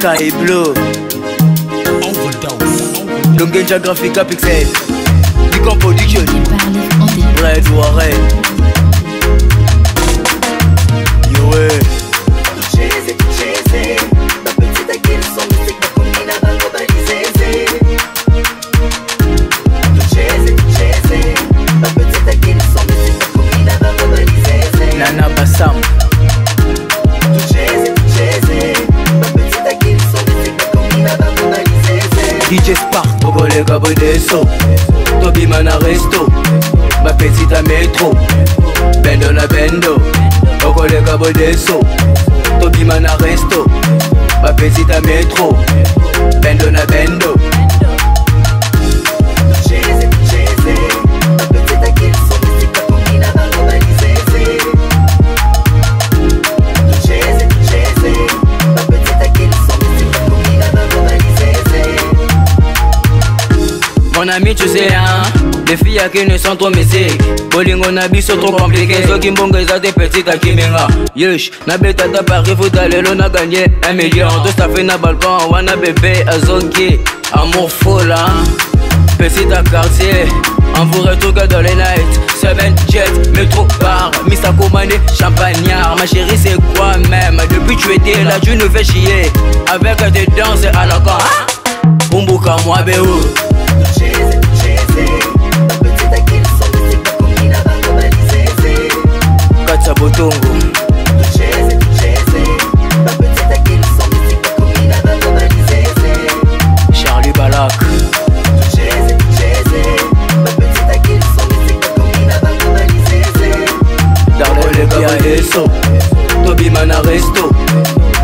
Sky Blue Overdose. Longenja Graphica Pixel. Nicon Production Red Warren Spark Okoleka Bodeso Tobima na resto Bapetita Metro. Bendo na bendo Okoleka Bodeso Tobima na resto Bapetita Metro. Bendo na bendo Mon ami tu sais hein Les filles qui ne sont trop musique Bolingo na biso trop compliqué. Soki mbongo eza te petit akiminga yesh nabetata pari futa lelo na ganye 1 million. Tosafe na balcon wana bebe azoki amour fola pesita quartier. Envouré tout que dans les nights Seven jet, métro, bar, Mr. Komane, champagnard. Ma chérie c'est quoi même? Depuis tu étais là tu nous fais chier. Avec tes danses à la con Umbuka moi kumina bango balizeze Darle Bia Eso Tobima na resto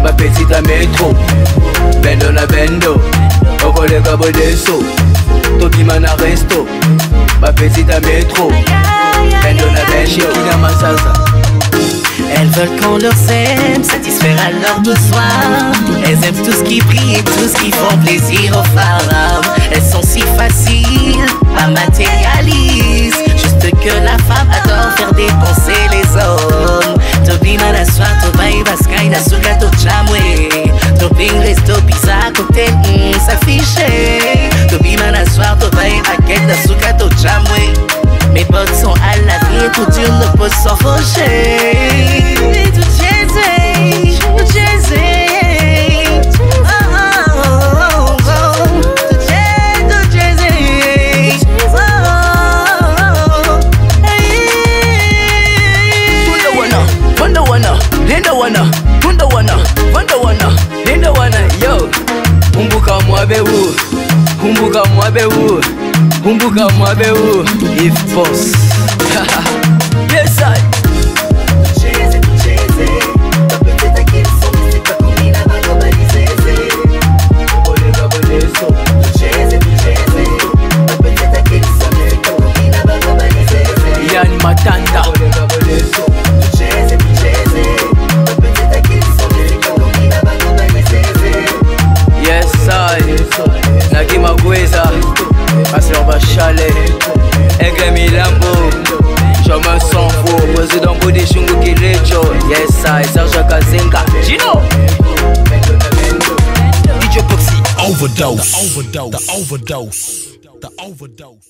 Bapetita Metro Bendo. Na bendo Okoleka Bodeso Tobima na resto Bapetita Metro Bendo na bendo veulent qu'on leur aime, satisfaire à leurs besoins. Elles aiment tout ce qui brille et tout ce qui font plaisir aux femmes. Elles sont si faciles à matérialiser. Juste que la femme adore faire dépenser les hommes. Tobina la soir, tobai baskai na suka to chamwe. Tobing resto la vie est trop dure, ne pas s'enfocher. Kumbuka mwabewu, kumbuka mwabewu Kumbuka mwadeu if boss. Bachale, Aigle Milambo. Chemin sans faux, président Shungu Kilecho, yes I. Serge Gino. DJ Poxy. Overdose. The overdose. The overdose. The overdose.